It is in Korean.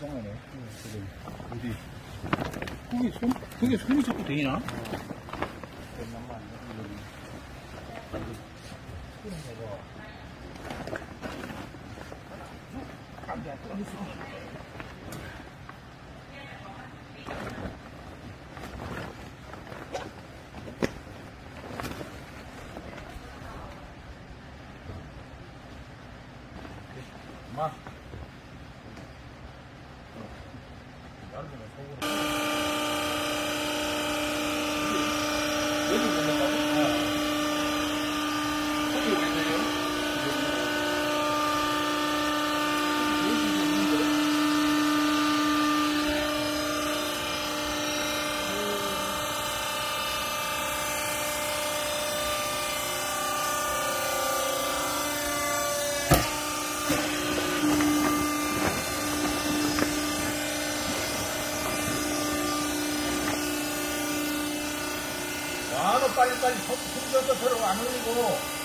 이상하네. 지금 어디? 그게 손 그게 손이 자꾸 되나? 마. 라는你们이 들. 빨리빨리 손, 손져서 들어 안 흘리고.